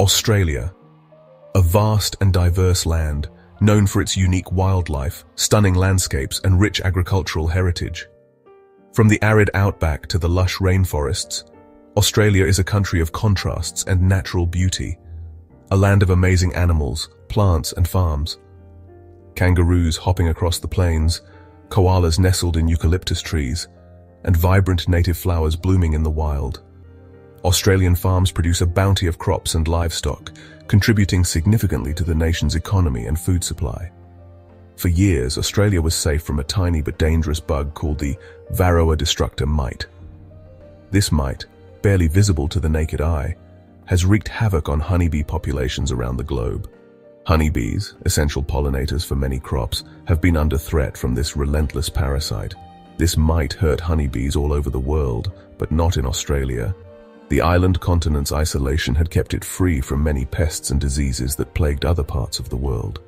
Australia, a vast and diverse land known for its unique wildlife, stunning landscapes, and rich agricultural heritage. From the arid outback to the lush rainforests, Australia is a country of contrasts and natural beauty, a land of amazing animals, plants, and farms. Kangaroos hopping across the plains, koalas nestled in eucalyptus trees, and vibrant native flowers blooming in the wild. Australian farms produce a bounty of crops and livestock, contributing significantly to the nation's economy and food supply. For years, Australia was safe from a tiny but dangerous bug called the Varroa destructor mite. This mite, barely visible to the naked eye, has wreaked havoc on honeybee populations around the globe. Honeybees, essential pollinators for many crops, have been under threat from this relentless parasite. This mite hurt honeybees all over the world, but not in Australia, the island continent's isolation had kept it free from many pests and diseases that plagued other parts of the world.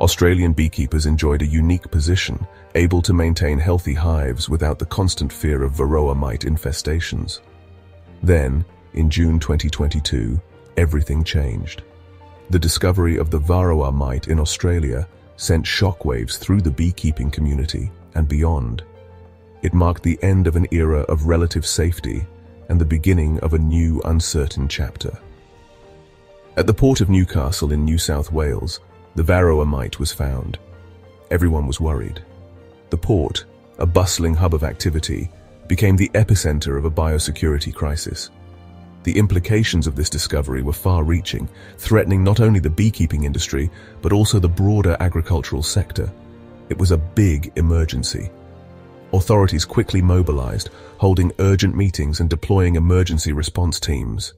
Australian beekeepers enjoyed a unique position, able to maintain healthy hives without the constant fear of varroa mite infestations. Then, in June 2022, everything changed. The discovery of the varroa mite in Australia sent shockwaves through the beekeeping community and beyond. It marked the end of an era of relative safety and the beginning of a new uncertain chapter. At the port of Newcastle in New South Wales, the varroa mite was found. Everyone was worried. The port, a bustling hub of activity, became the epicenter of a biosecurity crisis. The implications of this discovery were far-reaching, threatening not only the beekeeping industry, but also the broader agricultural sector. It was a big emergency. Authorities quickly mobilized, holding urgent meetings and deploying emergency response teams.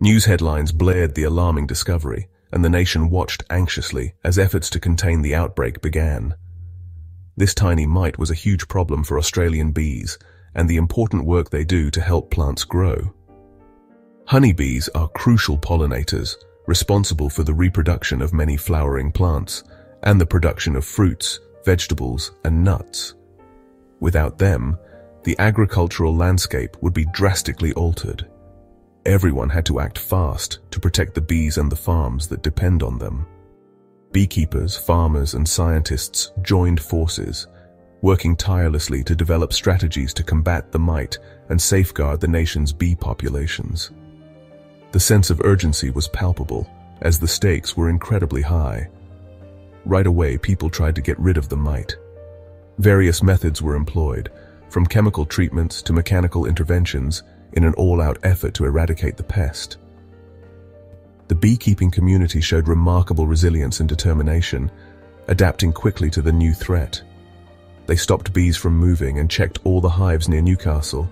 News headlines blared the alarming discovery, and the nation watched anxiously as efforts to contain the outbreak began. This tiny mite was a huge problem for Australian bees and the important work they do to help plants grow. Honeybees are crucial pollinators, responsible for the reproduction of many flowering plants and the production of fruits, vegetables, and nuts. Without them, the agricultural landscape would be drastically altered. Everyone had to act fast to protect the bees and the farms that depend on them. Beekeepers, farmers, and scientists joined forces, working tirelessly to develop strategies to combat the mite and safeguard the nation's bee populations. The sense of urgency was palpable, as the stakes were incredibly high. Right away, people tried to get rid of the mite. Various methods were employed, from chemical treatments to mechanical interventions, in an all-out effort to eradicate the pest. The beekeeping community showed remarkable resilience and determination, adapting quickly to the new threat. They stopped bees from moving and checked all the hives near Newcastle.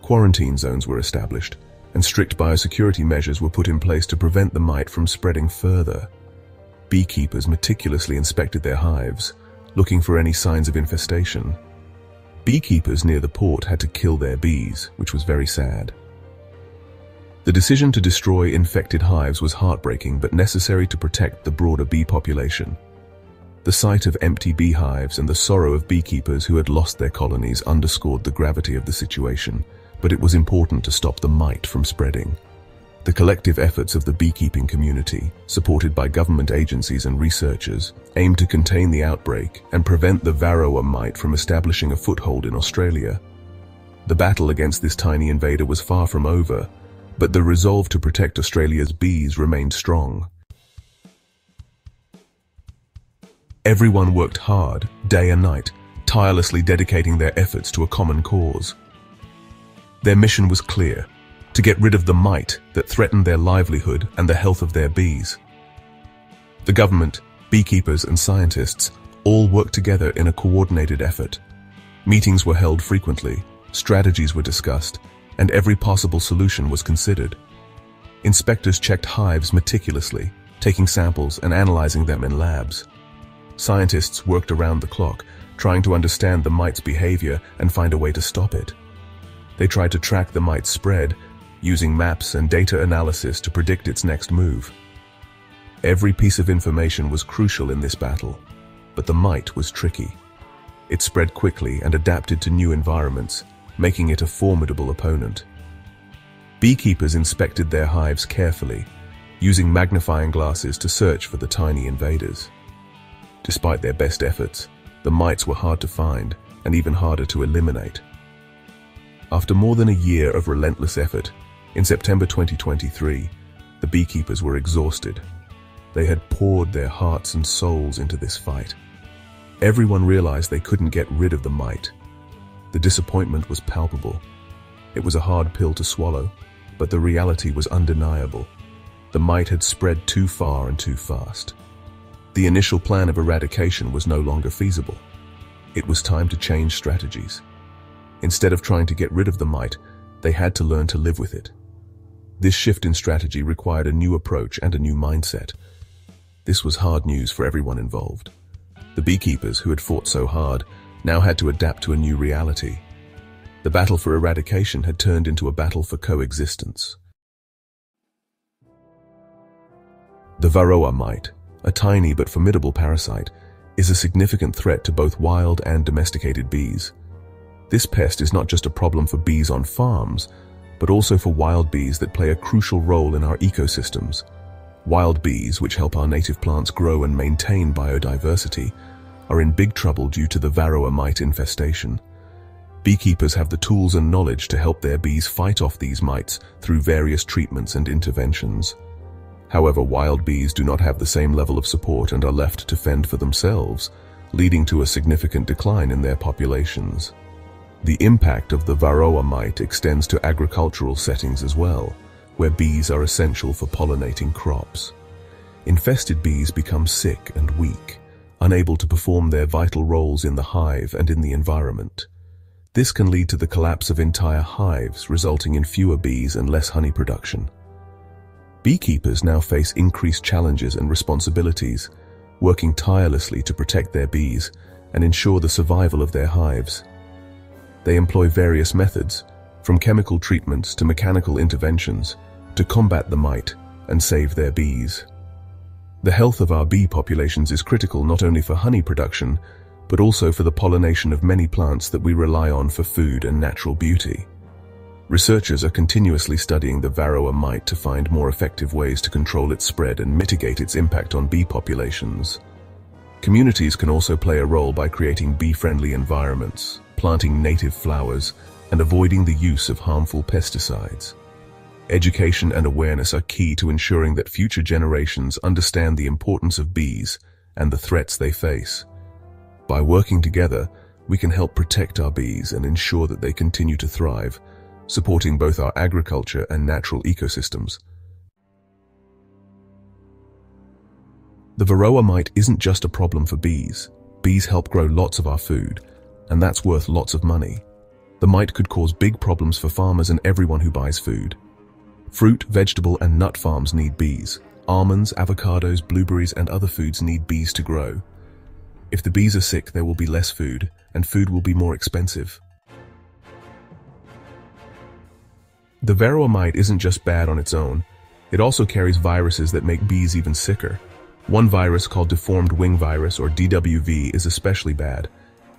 Quarantine zones were established, and strict biosecurity measures were put in place to prevent the mite from spreading further. Beekeepers meticulously inspected their hives, looking for any signs of infestation. Beekeepers near the port had to kill their bees, which was very sad. The decision to destroy infected hives was heartbreaking but necessary to protect the broader bee population. The sight of empty beehives and the sorrow of beekeepers who had lost their colonies underscored the gravity of the situation, but it was important to stop the mite from spreading. The collective efforts of the beekeeping community, supported by government agencies and researchers, aim to contain the outbreak and prevent the varroa mite from establishing a foothold in Australia. The battle against this tiny invader was far from over, but the resolve to protect Australia's bees remained strong. Everyone worked hard, day and night, tirelessly dedicating their efforts to a common cause. Their mission was clear, to get rid of the mite that threatened their livelihood and the health of their bees. The government, beekeepers and scientists all worked together in a coordinated effort. Meetings were held frequently, strategies were discussed, and every possible solution was considered. Inspectors checked hives meticulously, taking samples and analyzing them in labs. Scientists worked around the clock, trying to understand the mite's behavior and find a way to stop it. They tried to track the mite's spread using maps and data analysis to predict its next move. Every piece of information was crucial in this battle, but the mite was tricky. It spread quickly and adapted to new environments, making it a formidable opponent. Beekeepers inspected their hives carefully, using magnifying glasses to search for the tiny invaders. Despite their best efforts, the mites were hard to find and even harder to eliminate. After more than a year of relentless effort, in September 2023, the beekeepers were exhausted. They had poured their hearts and souls into this fight. Everyone realized they couldn't get rid of the mite. The disappointment was palpable. It was a hard pill to swallow, but the reality was undeniable. The mite had spread too far and too fast. The initial plan of eradication was no longer feasible. It was time to change strategies. Instead of trying to get rid of the mite, they had to learn to live with it. This shift in strategy required a new approach and a new mindset. This was hard news for everyone involved. The beekeepers, who had fought so hard, now had to adapt to a new reality. The battle for eradication had turned into a battle for coexistence. The Varroa mite, a tiny but formidable parasite, is a significant threat to both wild and domesticated bees. This pest is not just a problem for bees on farms, but also for wild bees that play a crucial role in our ecosystems. Wild bees, which help our native plants grow and maintain biodiversity, are in big trouble due to the Varroa mite infestation. Beekeepers have the tools and knowledge to help their bees fight off these mites through various treatments and interventions. However, wild bees do not have the same level of support and are left to fend for themselves, leading to a significant decline in their populations. The impact of the varroa mite extends to agricultural settings as well, where bees are essential for pollinating crops. Infested bees become sick and weak, unable to perform their vital roles in the hive and in the environment. This can lead to the collapse of entire hives, resulting in fewer bees and less honey production. Beekeepers now face increased challenges and responsibilities, working tirelessly to protect their bees and ensure the survival of their hives. They employ various methods, from chemical treatments to mechanical interventions, to combat the mite and save their bees. The health of our bee populations is critical not only for honey production, but also for the pollination of many plants that we rely on for food and natural beauty. Researchers are continuously studying the varroa mite to find more effective ways to control its spread and mitigate its impact on bee populations. Communities can also play a role by creating bee-friendly environments, planting native flowers, and avoiding the use of harmful pesticides. Education and awareness are key to ensuring that future generations understand the importance of bees and the threats they face. By working together, we can help protect our bees and ensure that they continue to thrive, supporting both our agriculture and natural ecosystems. The varroa mite isn't just a problem for bees. Bees help grow lots of our food, and that's worth lots of money. The mite could cause big problems for farmers and everyone who buys food. Fruit, vegetable, and nut farms need bees. Almonds, avocados, blueberries, and other foods need bees to grow. If the bees are sick, there will be less food, and food will be more expensive. The varroa mite isn't just bad on its own, it also carries viruses that make bees even sicker. One virus called deformed wing virus, or DWV, is especially bad.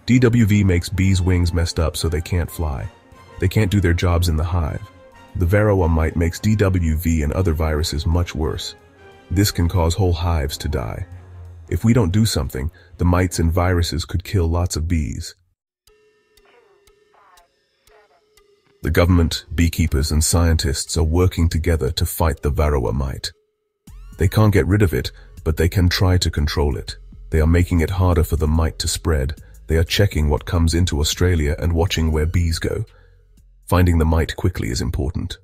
DWV makes bees' wings messed up so they can't fly. They can't do their jobs in the hive. The varroa mite makes DWV and other viruses much worse. This can cause whole hives to die. If we don't do something, the mites and viruses could kill lots of bees. The government, beekeepers, and scientists are working together to fight the varroa mite. They can't get rid of it, but they can try to control it. They are making it harder for the mite to spread. They are checking what comes into Australia and watching where bees go. Finding the mite quickly is important.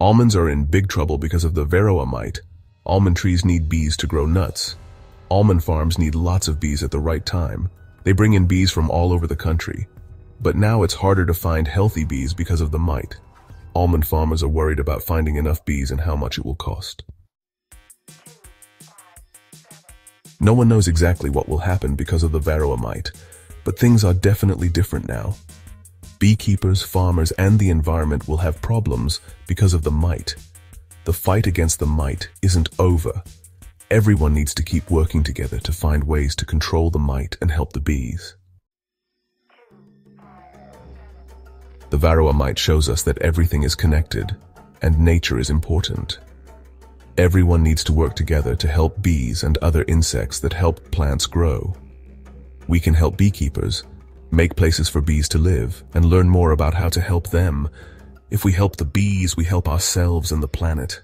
Almonds are in big trouble because of the varroa mite. Almond trees need bees to grow nuts. Almond farms need lots of bees at the right time. They bring in bees from all over the country. But now it's harder to find healthy bees because of the mite. Almond farmers are worried about finding enough bees and how much it will cost. No one knows exactly what will happen because of the varroa mite, but things are definitely different now. Beekeepers, farmers, and the environment will have problems because of the mite. The fight against the mite isn't over. Everyone needs to keep working together to find ways to control the mite and help the bees. The Varroa mite shows us that everything is connected, and nature is important. Everyone needs to work together to help bees and other insects that help plants grow. We can help beekeepers, make places for bees to live, and learn more about how to help them. If we help the bees, we help ourselves and the planet.